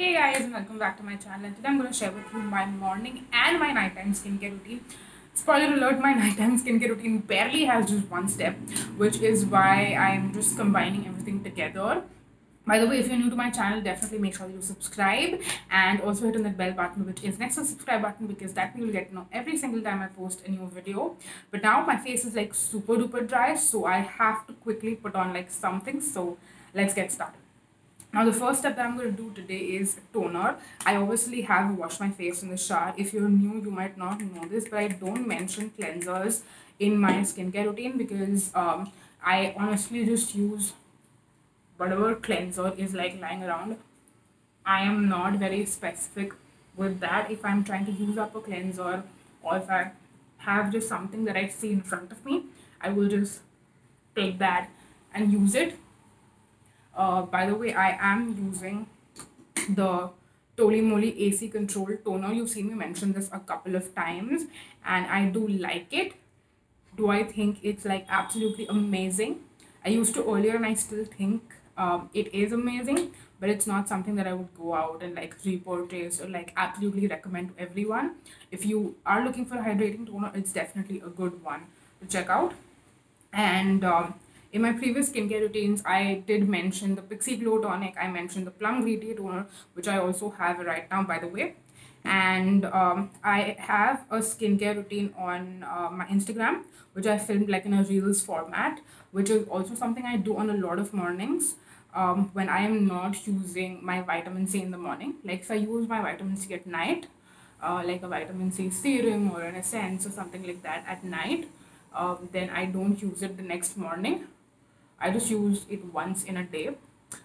Hey guys and welcome back to my channel and today I'm going to share with you my morning and my nighttime skincare routine. Spoiler alert, my nighttime skincare routine barely has just one step which is why I'm just combining everything together. By the way, if you're new to my channel, definitely make sure you subscribe and also hit on that bell button which is next to the subscribe button because that way you'll get to know every single time I post a new video. But now my face is like super duper dry so I have to quickly put on like something so let's get started. Now the first step that I'm going to do today is toner. I obviously have washed my face in the shower. If you're new, you might not know this, but I don't mention cleansers in my skincare routine because um, I honestly just use whatever cleanser is like lying around. I am not very specific with that. If I'm trying to use up a cleanser or if I have just something that I see in front of me, I will just take that and use it uh, by the way, I am using the Tony Moly AC Control toner. You've seen me mention this a couple of times and I do like it. Do I think it's like absolutely amazing? I used to earlier and I still think um, it is amazing, but it's not something that I would go out and like repurchase or like absolutely recommend to everyone. If you are looking for a hydrating toner, it's definitely a good one to check out. And um, in my previous skincare routines, I did mention the Pixi Glow Tonic. I mentioned the Plum Green Tea Toner, which I also have right now, by the way. And um, I have a skincare routine on uh, my Instagram, which I filmed like in a Reels format, which is also something I do on a lot of mornings um, when I am not using my vitamin C in the morning. Like if I use my vitamin C at night, uh, like a vitamin C serum or an essence or something like that at night, um, then I don't use it the next morning I just use it once in a day.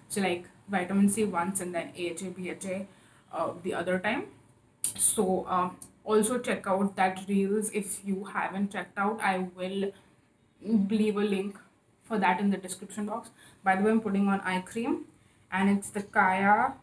So like vitamin C once and then AHA, BHA uh, the other time. So uh, also check out that reels if you haven't checked out. I will leave a link for that in the description box. By the way, I'm putting on eye cream and it's the Kaya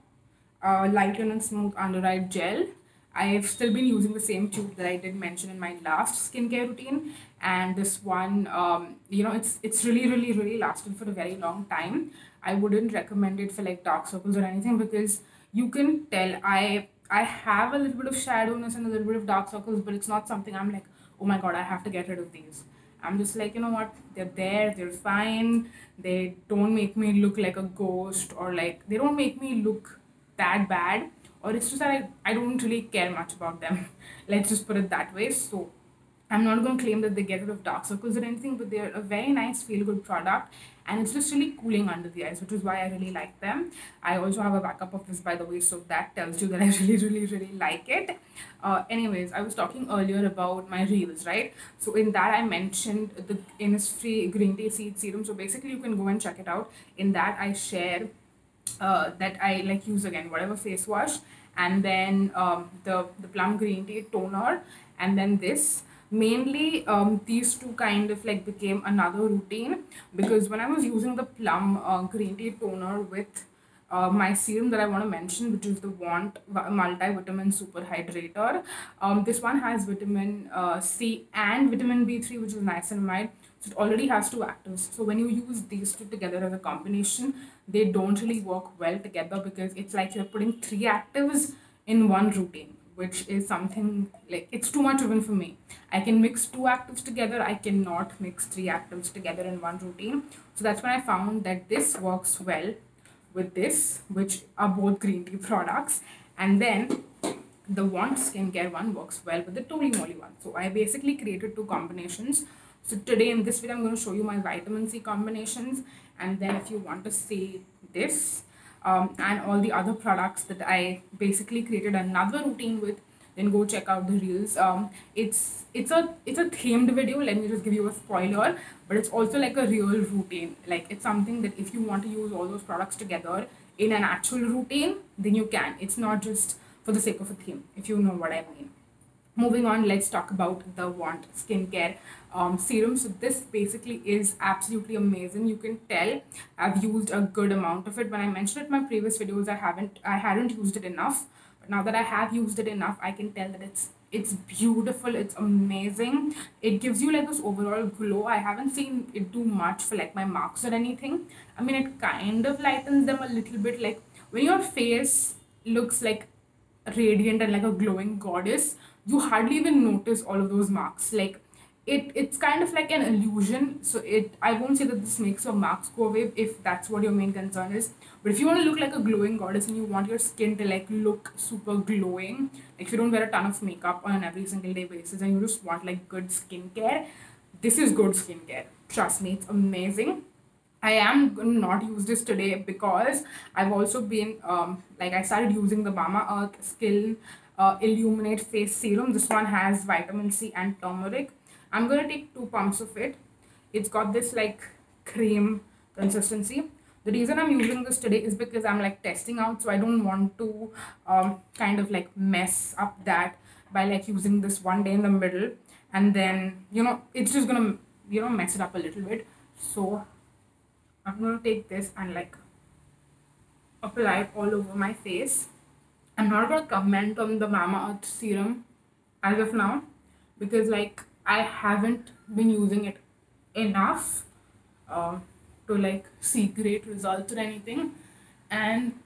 uh, Lighten and Smooth Under Eye Gel I've still been using the same tube that I did mention in my last skincare routine. And this one um, you know it's it's really really really lasted for a very long time. I wouldn't recommend it for like dark circles or anything because you can tell. I I have a little bit of shadowiness and a little bit of dark circles but it's not something I'm like oh my god I have to get rid of these. I'm just like you know what? They're there. They're fine. They don't make me look like a ghost or like they don't make me look that bad or it's just that I, I don't really care much about them. Let's just put it that way. So I'm not going to claim that they get rid of dark circles or anything, but they're a very nice feel good product and it's just really cooling under the eyes, which is why I really like them. I also have a backup of this, by the way, so that tells you that I really, really, really like it. Uh, anyways, I was talking earlier about my reels, right? So in that, I mentioned the Innisfree Green Tea Seed Serum. So basically, you can go and check it out. In that, I share uh, that I like use again, whatever face wash, and then um, the, the plum green tea toner, and then this. Mainly, um, these two kind of like became another routine because when I was using the plum uh, green tea toner with uh, my serum that I want to mention, which is the Vaunt Multivitamin Super Hydrator. Um, this one has vitamin uh, C and vitamin B3, which is niacinamide. So it already has two actives. So when you use these two together as a combination, they don't really work well together because it's like you're putting three actives in one routine, which is something like it's too much even for me. I can mix two actives together. I cannot mix three actives together in one routine. So that's when I found that this works well with this, which are both green tea products. And then the Vaunt skincare one works well with the Tony Moly one. So I basically created two combinations so today in this video, I'm going to show you my vitamin C combinations. And then if you want to see this um, and all the other products that I basically created another routine with, then go check out the reels. Um, it's it's a it's a themed video. Let me just give you a spoiler, but it's also like a real routine. Like it's something that if you want to use all those products together in an actual routine, then you can. It's not just for the sake of a theme, if you know what I mean moving on let's talk about the Vaunt skincare um, serum. So this basically is absolutely amazing. You can tell i've used a good amount of it. When i mentioned it in my previous videos i haven't i hadn't used it enough. But now that i have used it enough i can tell that it's it's beautiful. It's amazing. It gives you like this overall glow. I haven't seen it do much for like my marks or anything. I mean it kind of lightens them a little bit. Like when your face looks like radiant and like a glowing goddess you hardly even notice all of those marks. Like it it's kind of like an illusion. So it i won't say that this makes your marks go away if that's what your main concern is. But if you want to look like a glowing goddess and you want your skin to like look super glowing like if you don't wear a ton of makeup on an every single day basis and you just want like good skincare this is good skincare. Trust me it's amazing. I am gonna not use this today because I've also been um, like I started using the Mamaearth Skin uh, Illuminate Face Serum. This one has vitamin C and turmeric. I'm gonna take two pumps of it. It's got this like cream consistency. The reason I'm using this today is because I'm like testing out, so I don't want to um, kind of like mess up that by like using this one day in the middle and then you know it's just gonna you know mess it up a little bit. So I'm going to take this and like apply it all over my face. I'm not to comment on the Mamaearth serum as of now because like I haven't been using it enough um, to like see great results or anything. And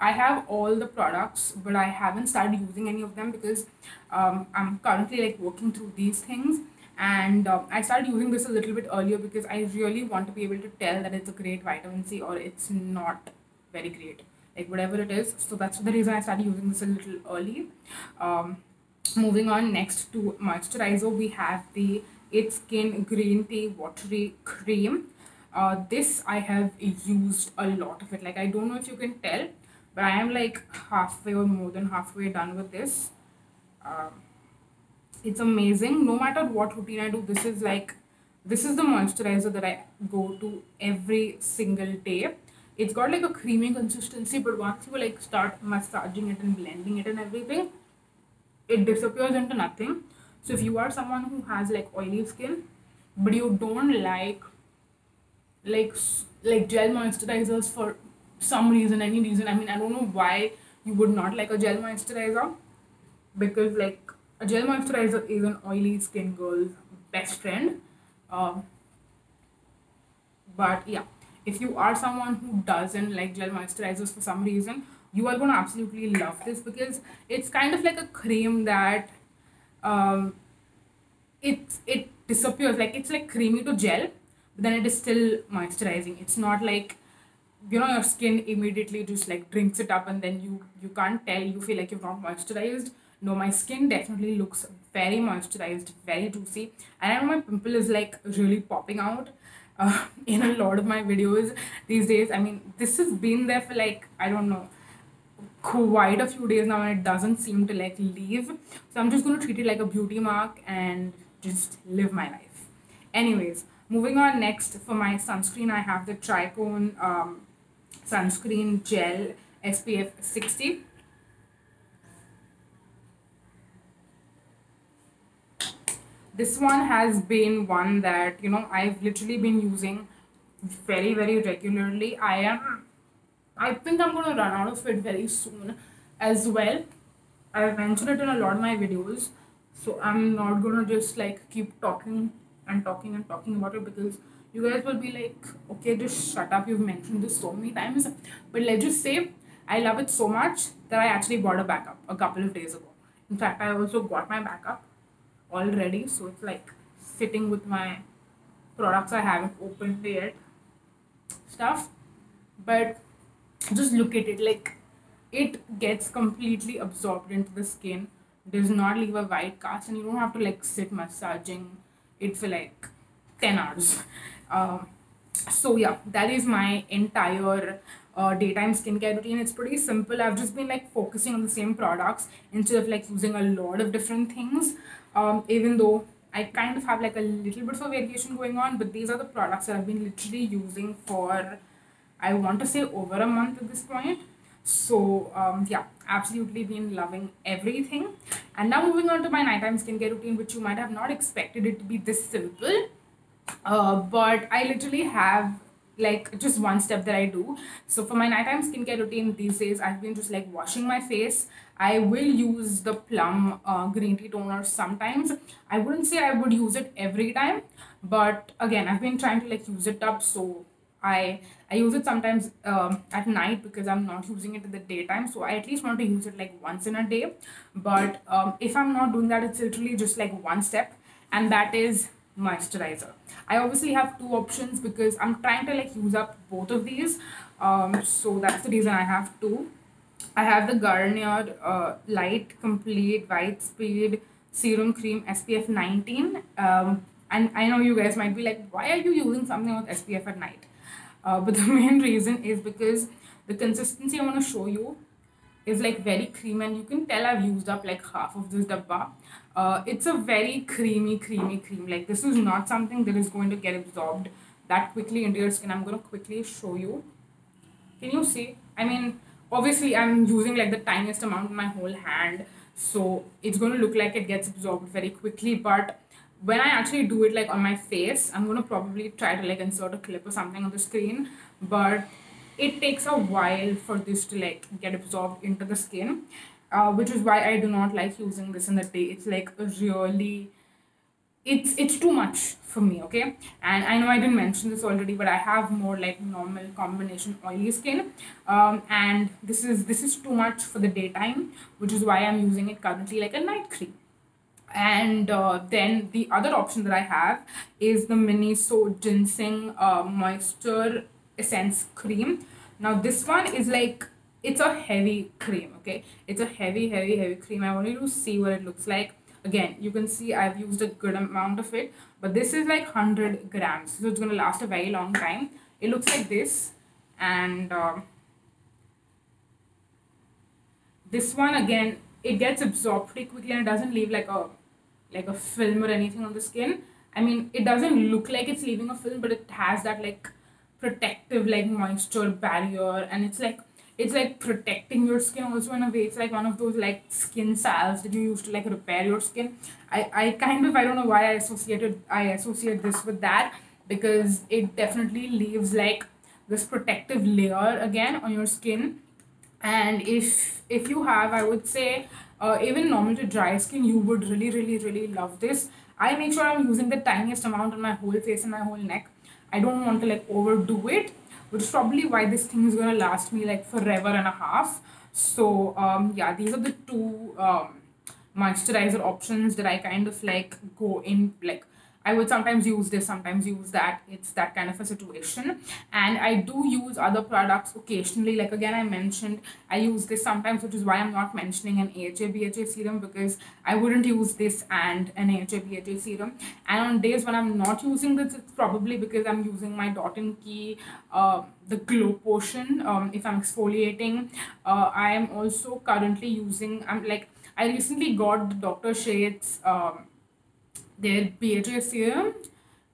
I have all the products but I haven't started using any of them because um, I'm currently like working through these things. And um, I started using this a little bit earlier because I really want to be able to tell that it's a great vitamin C or it's not very great like whatever it is. So that's the reason I started using this a little early. Um, moving on next to moisturizer we have the It's Skin Green Tea Watery Cream. Uh, this I have used a lot of it. Like I don't know if you can tell but I am like halfway or more than halfway done with this. Um, it's amazing. No matter what routine i do this is like this is the moisturizer that i go to every single day it's got like a creamy consistency but once you like start massaging it and blending it and everything it disappears into nothing so if you are someone who has like oily skin but you don't like like like gel moisturizers for some reason any reason i mean i don't know why you would not like a gel moisturizer because like a gel moisturizer is an oily skin girl's best friend. Um, but yeah, if you are someone who doesn't like gel moisturizers for some reason, you are gonna absolutely love this because it's kind of like a cream that um, it it disappears. Like it's like creamy to gel, but then it is still moisturizing. It's not like you know your skin immediately just like drinks it up and then you you can't tell. You feel like you've not moisturized. No my skin definitely looks very moisturized very juicy. And I know my pimple is like really popping out uh, in a lot of my videos these days. I mean this has been there for like I don't know quite a few days now and it doesn't seem to like leave. So I'm just going to treat it like a beauty mark and just live my life. Anyways moving on next for my sunscreen I have the Trycone um, sunscreen gel SPF 60 this one has been one that you know I've literally been using very very regularly. I am I think I'm gonna run out of it very soon as well. I've mentioned it in a lot of my videos so I'm not gonna just like keep talking and talking and talking about it because you guys will be like okay just shut up. You've mentioned this so many times. But let's just say I love it so much that I actually bought a backup a couple of days ago. In fact I also got my backup already so it's like sitting with my products I haven't opened yet stuff. But just look at it like it gets completely absorbed into the skin does not leave a white cast and you don't have to like sit massaging it for like 10 hours. Um, so yeah that is my entire uh, daytime skincare routine it's pretty simple i've just been like focusing on the same products instead of like using a lot of different things um, even though I kind of have like a little bit of a variation going on, but these are the products that I've been literally using for, I want to say over a month at this point. So um, yeah, absolutely been loving everything. And now moving on to my nighttime skincare routine, which you might have not expected it to be this simple. Uh, but I literally have like just one step that I do. So for my nighttime skincare routine these days, I've been just like washing my face. I will use the Plum uh, green tea toner sometimes. I wouldn't say I would use it every time, but again, I've been trying to like use it up. So I I use it sometimes um, at night because I'm not using it in the daytime. So I at least want to use it like once in a day. But um, if I'm not doing that, it's literally just like one step, and that is moisturizer. I obviously have two options because I'm trying to like use up both of these. Um, so that's the reason I have two. I have the Garnier uh, Light Complete White Speed Serum Cream SPF 19. Um, and I know you guys might be like, why are you using something with SPF at night? Uh, but the main reason is because the consistency I want to show you is like very creamy and you can tell I've used up like half of this dabba. Uh, it's a very creamy, creamy cream. Like this is not something that is going to get absorbed that quickly into your skin. I'm going to quickly show you. Can you see? I mean, obviously I'm using like the tiniest amount in my whole hand. So it's going to look like it gets absorbed very quickly. But when I actually do it like on my face, I'm going to probably try to like insert a clip or something on the screen. But it takes a while for this to like get absorbed into the skin uh, which is why i do not like using this in the day. It's like really it's it's too much for me okay? And i know i didn't mention this already but i have more like normal combination oily skin. Um, and this is this is too much for the daytime which is why i'm using it currently like a night cream. And uh, then the other option that i have is the miniso ginseng uh, moisture essence cream. Now this one is like it's a heavy cream okay? It's a heavy heavy heavy cream. I want you to see what it looks like. Again you can see i've used a good amount of it but this is like 100 grams. So it's going to last a very long time. It looks like this and uh, this one again it gets absorbed pretty quickly and it doesn't leave like a like a film or anything on the skin. I mean it doesn't look like it's leaving a film but it has that like protective like moisture barrier and it's like it's like protecting your skin also in a way. It's like one of those like skin salves that you use to like repair your skin. I i kind of i don't know why i associated i associate this with that because it definitely leaves like this protective layer again on your skin. And if if you have i would say uh, even normal to dry skin you would really really really love this. I make sure i'm using the tiniest amount on my whole face and my whole neck. I don't want to like overdo it which is probably why this thing is gonna last me like forever and a half. So um, yeah, these are the two um, moisturizer options that I kind of like go in like I would sometimes use this, sometimes use that. It's that kind of a situation. And I do use other products occasionally. Like again, I mentioned I use this sometimes, which is why I'm not mentioning an AHA BHA serum because I wouldn't use this and an AHA BHA serum. And on days when I'm not using this, it's probably because I'm using my Dot and Key, uh, the Glow Potion. Um, if I'm exfoliating, uh, I am also currently using. I'm like I recently got the Dr. Sheth's. Um, their BHA serum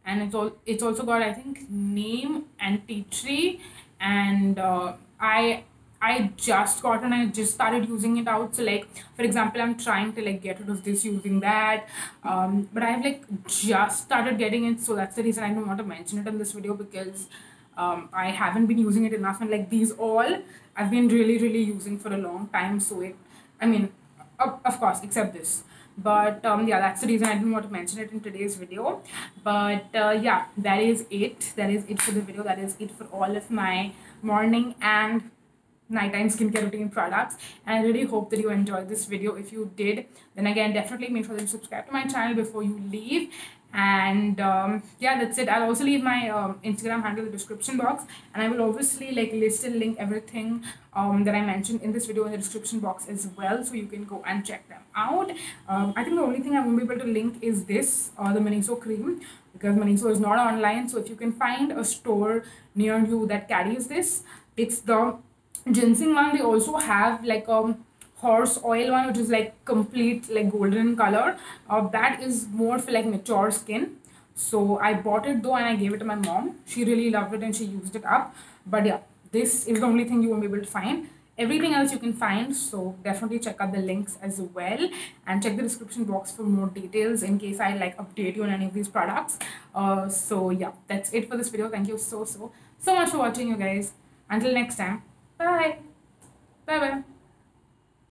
and it's all it's also got I think neem and tea tree and uh, I I just got and I just started using it out. So like for example, I'm trying to like get rid of this using that. Um, but I've like just started getting it, so that's the reason I don't want to mention it in this video because um, I haven't been using it enough and like these all I've been really really using for a long time. So it I mean of, of course except this but um, yeah that's the reason i didn't want to mention it in today's video. But uh, yeah that is it. That is it for the video. That is it for all of my morning and nighttime skincare routine products. And i really hope that you enjoyed this video. If you did then again definitely make sure that you subscribe to my channel before you leave and um, yeah that's it. I'll also leave my um, instagram handle in the description box. And i will obviously like list and link everything um, that i mentioned in this video in the description box as well so you can go and check them out. Um, i think the only thing i won't be able to link is this uh, the Miniso cream because Miniso is not online. So if you can find a store near you that carries this it's the ginseng one. They also have like um horse oil one which is like complete like golden color. Uh, that is more for like mature skin. So i bought it though and i gave it to my mom. She really loved it and she used it up. But yeah this is the only thing you won't be able to find. Everything else you can find so definitely check out the links as well. And check the description box for more details in case i like update you on any of these products. Uh so yeah that's it for this video. Thank you so so so much for watching you guys. Until next time. Bye. Bye bye